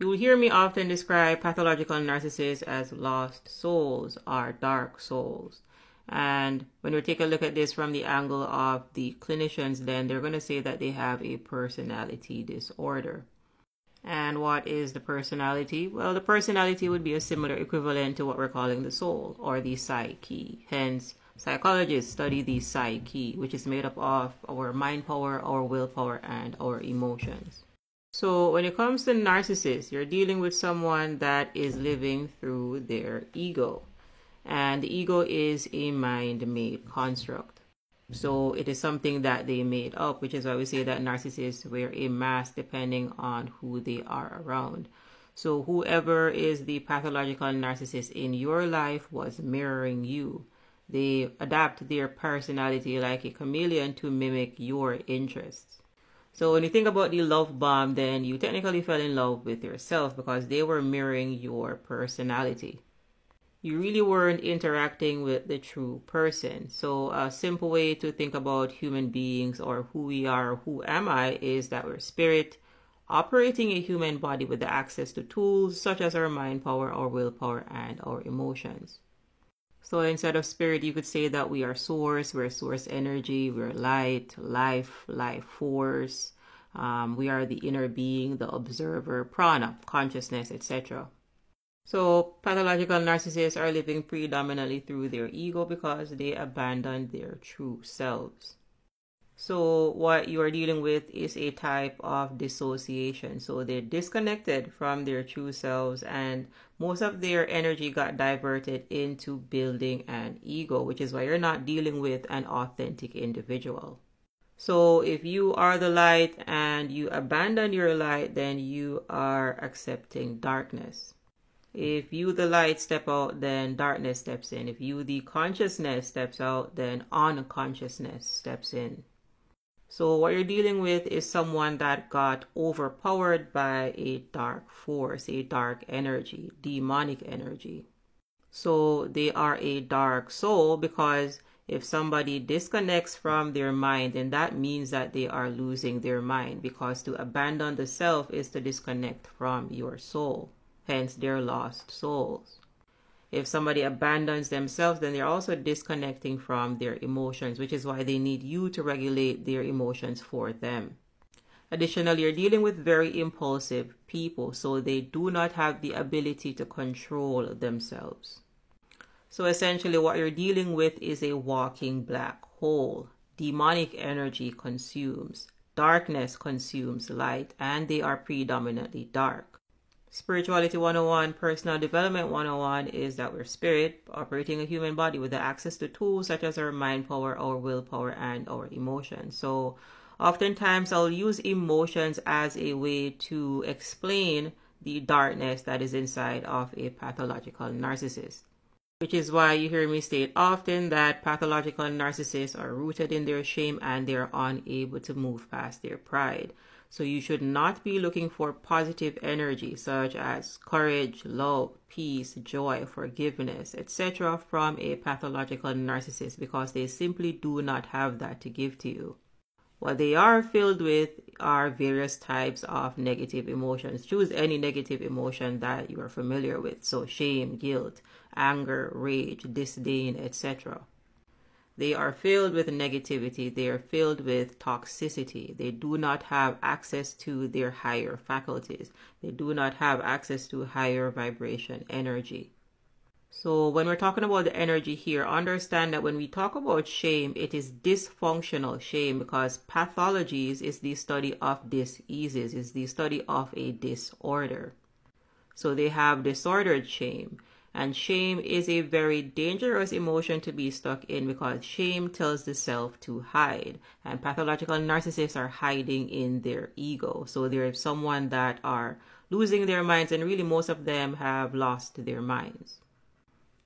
You will hear me often describe pathological narcissists as lost souls or dark souls. And when we take a look at this from the angle of the clinicians, then they're going to say that they have a personality disorder. And what is the personality? Well, the personality would be a similar equivalent to what we're calling the soul or the psyche. Hence, psychologists study the psyche, which is made up of our mind power, our willpower, and our emotions. So when it comes to narcissists, you're dealing with someone that is living through their ego. And the ego is a mind made construct. So it is something that they made up, which is why we say that narcissists wear a mask depending on who they are around. So whoever is the pathological narcissist in your life was mirroring you. They adapt their personality like a chameleon to mimic your interests. So when you think about the love bomb, then you technically fell in love with yourself because they were mirroring your personality. You really weren't interacting with the true person. So a simple way to think about human beings or who we are, who am I, is that we're spirit operating a human body with the access to tools such as our mind power, our willpower, and our emotions. So instead of spirit, you could say that we are source, we're source energy, we're light, life, life force. Um, we are the inner being, the observer, prana, consciousness, etc. So pathological narcissists are living predominantly through their ego because they abandon their true selves. So what you are dealing with is a type of dissociation. So they're disconnected from their true selves and most of their energy got diverted into building an ego, which is why you're not dealing with an authentic individual. So if you are the light and you abandon your light, then you are accepting darkness. If you, the light, step out, then darkness steps in. If you, the consciousness, steps out, then unconsciousness steps in. So what you're dealing with is someone that got overpowered by a dark force, a dark energy, demonic energy. So they are a dark soul because if somebody disconnects from their mind, then that means that they are losing their mind because to abandon the self is to disconnect from your soul. Hence, they're lost souls. If somebody abandons themselves, then they're also disconnecting from their emotions, which is why they need you to regulate their emotions for them. Additionally, you're dealing with very impulsive people, so they do not have the ability to control themselves. So essentially, what you're dealing with is a walking black hole. Demonic energy consumes, darkness consumes light, and they are predominantly dark. Spirituality 101, Personal Development 101 is that we're spirit operating a human body with the access to tools such as our mind power, our willpower, and our emotions. So, oftentimes I'll use emotions as a way to explain the darkness that is inside of a pathological narcissist. Which is why you hear me state often that pathological narcissists are rooted in their shame and they're unable to move past their pride. So you should not be looking for positive energy such as courage, love, peace, joy, forgiveness, etc. from a pathological narcissist because they simply do not have that to give to you. What they are filled with are various types of negative emotions. Choose any negative emotion that you are familiar with. So shame, guilt, anger, rage, disdain, etc. They are filled with negativity. They are filled with toxicity. They do not have access to their higher faculties. They do not have access to higher vibration energy. So when we're talking about the energy here, understand that when we talk about shame, it is dysfunctional shame because pathologies is the study of diseases, is the study of a disorder. So they have disordered shame. And shame is a very dangerous emotion to be stuck in because shame tells the self to hide. And pathological narcissists are hiding in their ego. So they're someone that are losing their minds, and really most of them have lost their minds.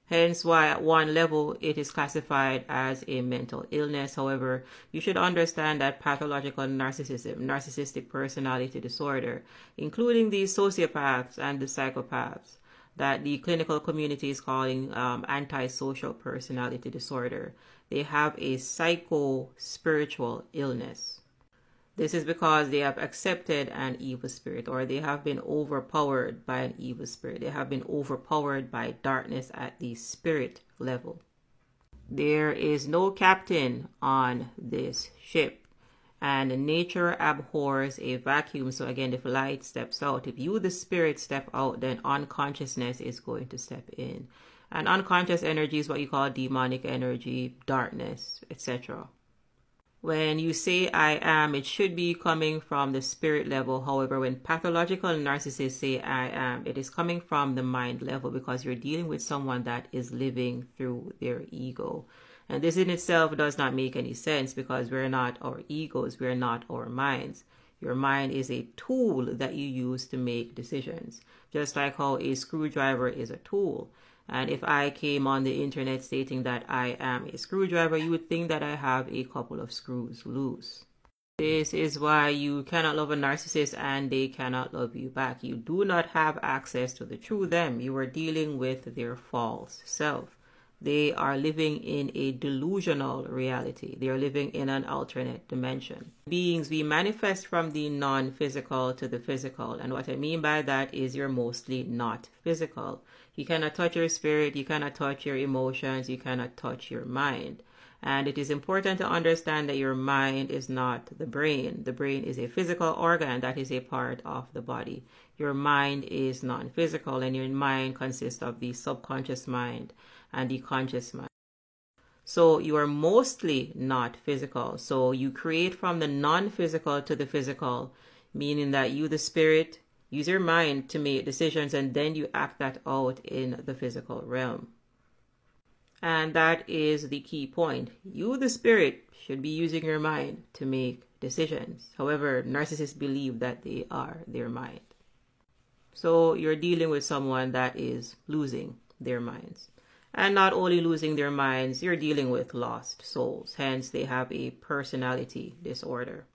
Hence why at one level it is classified as a mental illness. However, you should understand that pathological narcissism, narcissistic personality disorder, including the sociopaths and the psychopaths, that the clinical community is calling um, antisocial personality disorder. They have a psycho spiritual illness. This is because they have accepted an evil spirit or they have been overpowered by an evil spirit. They have been overpowered by darkness at the spirit level. There is no captain on this ship and nature abhors a vacuum. So again, if light steps out, if you, the spirit, step out, then unconsciousness is going to step in. And unconscious energy is what you call demonic energy, darkness, etc. When you say I am, it should be coming from the spirit level. However, when pathological narcissists say I am, it is coming from the mind level because you're dealing with someone that is living through their ego. And this in itself does not make any sense because we're not our egos, we're not our minds. Your mind is a tool that you use to make decisions, just like how a screwdriver is a tool. And if I came on the internet stating that I am a screwdriver, you would think that I have a couple of screws loose. This is why you cannot love a narcissist and they cannot love you back. You do not have access to the true them. You are dealing with their false self. They are living in a delusional reality. They are living in an alternate dimension. Beings, we manifest from the non physical to the physical. And what I mean by that is you're mostly not physical. You cannot touch your spirit, you cannot touch your emotions, you cannot touch your mind. And it is important to understand that your mind is not the brain. The brain is a physical organ that is a part of the body. Your mind is non physical, and your mind consists of the subconscious mind and the conscious mind. So you are mostly not physical. So you create from the non physical to the physical, meaning that you, the spirit, use your mind to make decisions and then you act that out in the physical realm. And that is the key point. You, the spirit, should be using your mind to make decisions. However, narcissists believe that they are their mind. So you're dealing with someone that is losing their minds. And not only losing their minds, you're dealing with lost souls. Hence, they have a personality disorder.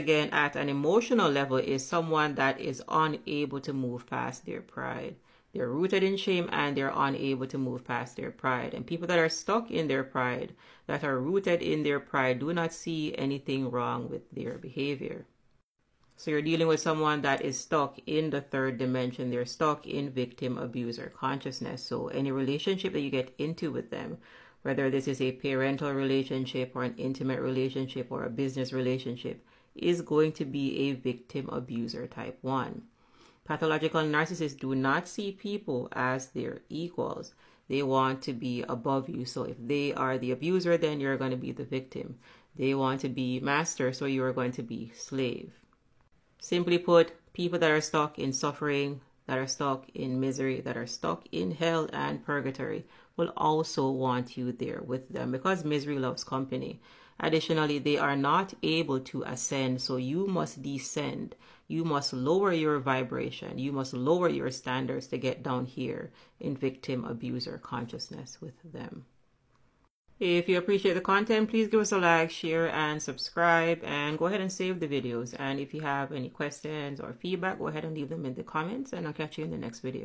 Again, at an emotional level, is someone that is unable to move past their pride. They're rooted in shame and they're unable to move past their pride. And people that are stuck in their pride, that are rooted in their pride, do not see anything wrong with their behavior. So you're dealing with someone that is stuck in the third dimension. They're stuck in victim abuser consciousness. So any relationship that you get into with them, whether this is a parental relationship or an intimate relationship or a business relationship, is going to be a victim abuser type 1. Pathological narcissists do not see people as their equals. They want to be above you. So if they are the abuser, then you're going to be the victim. They want to be master, so you are going to be slave. Simply put, people that are stuck in suffering, that are stuck in misery, that are stuck in hell and purgatory will also want you there with them because misery loves company. Additionally, they are not able to ascend, so you must descend. You must lower your vibration. You must lower your standards to get down here in victim abuser consciousness with them. If you appreciate the content, please give us a like, share, and subscribe, and go ahead and save the videos. And if you have any questions or feedback, go ahead and leave them in the comments, and I'll catch you in the next video.